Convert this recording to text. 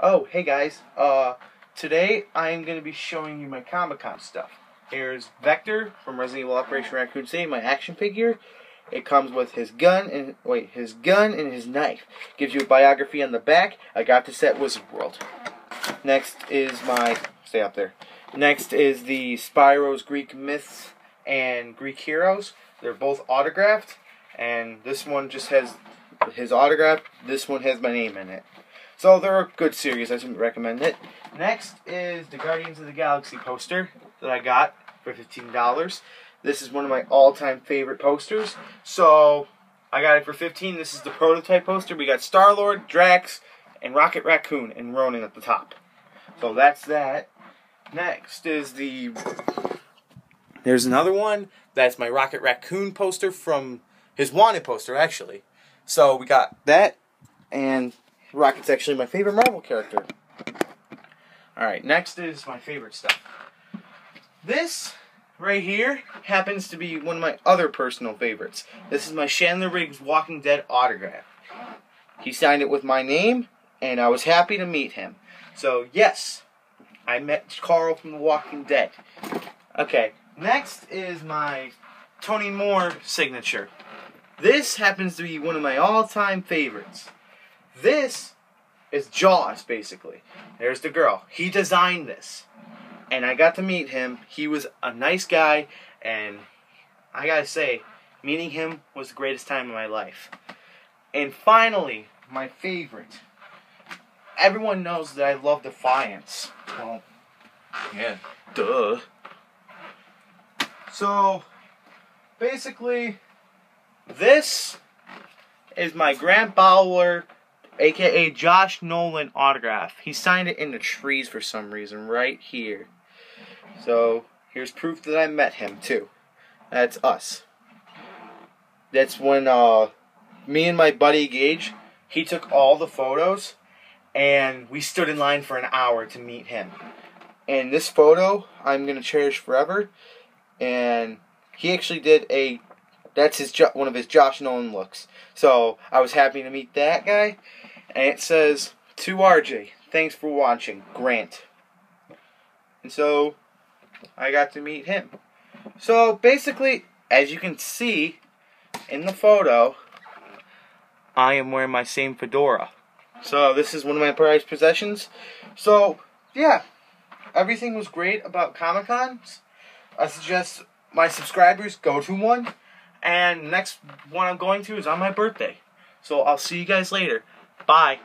Oh, hey guys. Uh, today I am going to be showing you my Comic Con stuff. Here's Vector from Resident Evil Operation Raccoon City, my action figure. It comes with his gun and wait, his gun and his knife. Gives you a biography on the back. I got this at Wizard World. Next is my stay up there. Next is the Spyro's Greek Myths and Greek Heroes. They're both autographed, and this one just has his autograph. This one has my name in it. So they're a good series. I would recommend it. Next is the Guardians of the Galaxy poster that I got for $15. This is one of my all-time favorite posters. So I got it for 15. This is the prototype poster. We got Star-Lord, Drax, and Rocket Raccoon and Ronan at the top. So that's that. Next is the There's another one. That's my Rocket Raccoon poster from his wanted poster actually. So we got that and Rocket's actually my favorite Marvel character. Alright, next is my favorite stuff. This right here happens to be one of my other personal favorites. This is my Chandler Riggs Walking Dead autograph. He signed it with my name, and I was happy to meet him. So, yes, I met Carl from The Walking Dead. Okay, next is my Tony Moore signature. This happens to be one of my all-time favorites. This is Jaws, basically. There's the girl. He designed this. And I got to meet him. He was a nice guy, and I gotta say, meeting him was the greatest time of my life. And finally, my favorite. Everyone knows that I love Defiance. Well, yeah, duh. So, basically, this is my Grant Bowler aka Josh Nolan autograph. He signed it in the trees for some reason, right here. So here's proof that I met him too. That's us. That's when uh, me and my buddy Gage, he took all the photos, and we stood in line for an hour to meet him. And this photo I'm gonna cherish forever. And he actually did a that's his one of his Josh Nolan looks. So I was happy to meet that guy. And it says to RJ, thanks for watching, Grant. And so I got to meet him. So basically, as you can see in the photo, I am wearing my same fedora. So this is one of my prized possessions. So yeah, everything was great about Comic Cons. I suggest my subscribers go to one. And next one I'm going to is on my birthday. So I'll see you guys later. Bye.